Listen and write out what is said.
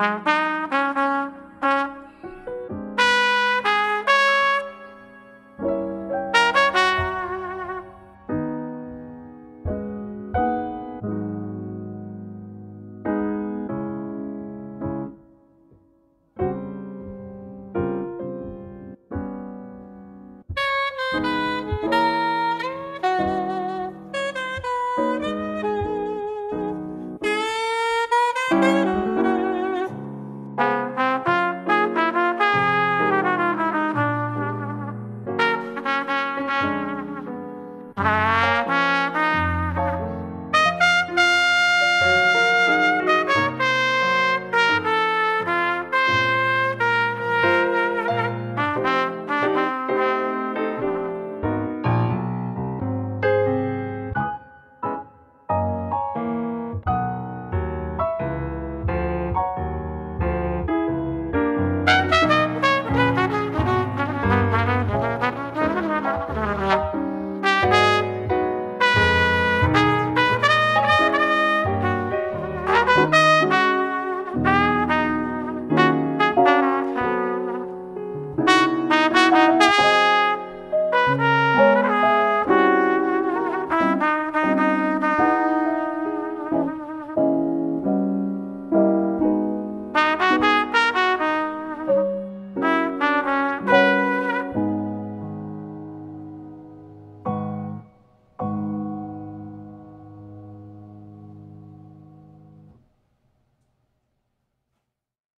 Mm-hmm.